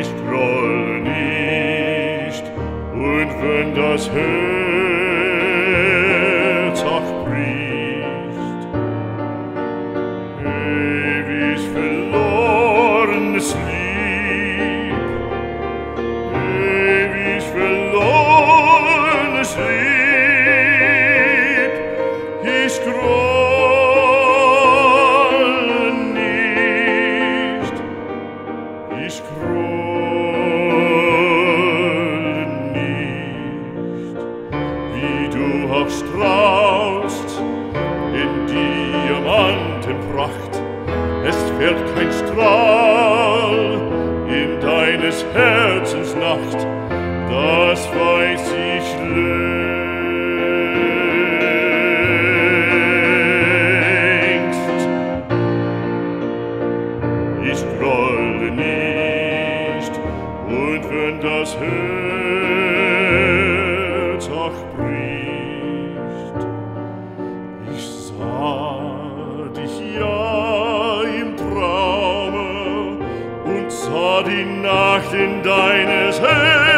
ich groll nicht, und wenn das Herz auch bricht, ewig verlorenes Lieb, ewig verlorenes Lieb, ich groll wie du auch strahlst in Diamantenpracht. Es fährt kein Strahl in deines Herzens Nacht, das weiß ich längst. Ich grolle nicht, und wenn das Herz die Nacht in deines Herz